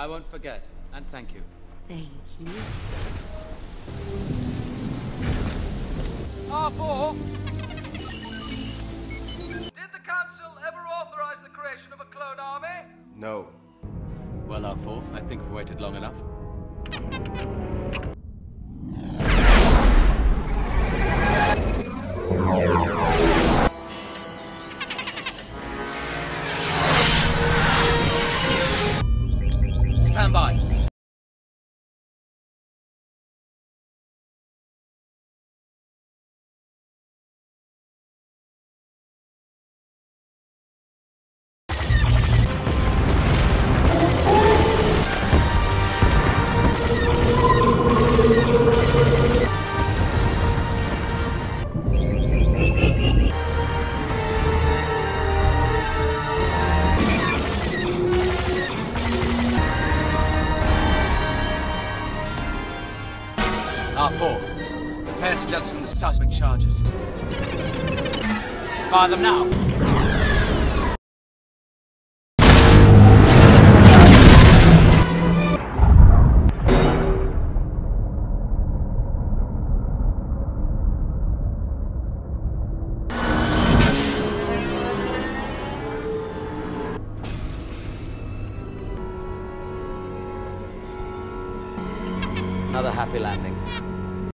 I won't forget, and thank you. Thank you. R4? Did the Council ever authorize the creation of a clone army? No. Well, R4, I think we've waited long enough. Stand by. R4, prepare to jettison the seismic charges. Fire them now! Another happy landing.